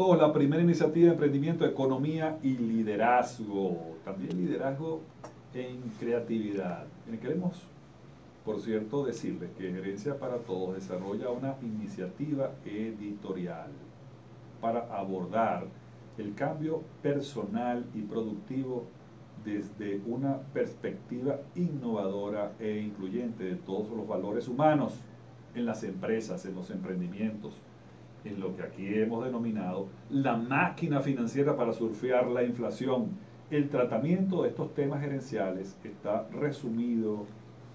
todos, la primera iniciativa de emprendimiento, economía y liderazgo. También liderazgo en creatividad. Queremos, por cierto, decirles que Gerencia para Todos desarrolla una iniciativa editorial para abordar el cambio personal y productivo desde una perspectiva innovadora e incluyente de todos los valores humanos en las empresas, en los emprendimientos, en lo que aquí hemos denominado la máquina financiera para surfear la inflación. El tratamiento de estos temas gerenciales está resumido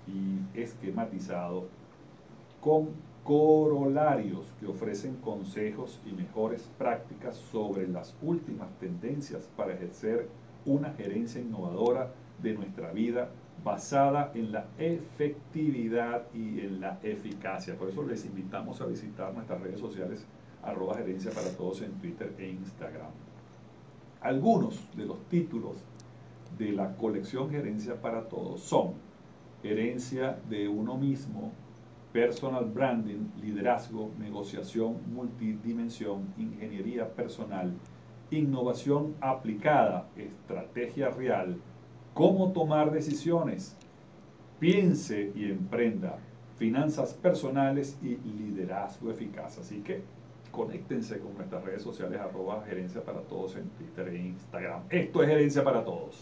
y esquematizado con corolarios que ofrecen consejos y mejores prácticas sobre las últimas tendencias para ejercer una gerencia innovadora de nuestra vida basada en la efectividad y en la eficacia. Por eso les invitamos a visitar nuestras redes sociales arroba gerencia para todos en Twitter e Instagram. Algunos de los títulos de la colección Gerencia para Todos son Gerencia de uno mismo, Personal Branding, Liderazgo, Negociación Multidimensión, Ingeniería Personal, Innovación Aplicada, Estrategia Real, Cómo tomar decisiones, Piense y emprenda, Finanzas personales y Liderazgo eficaz. Así que conéctense con nuestras redes sociales arroba gerencia para todos en Twitter e Instagram. Esto es gerencia para todos.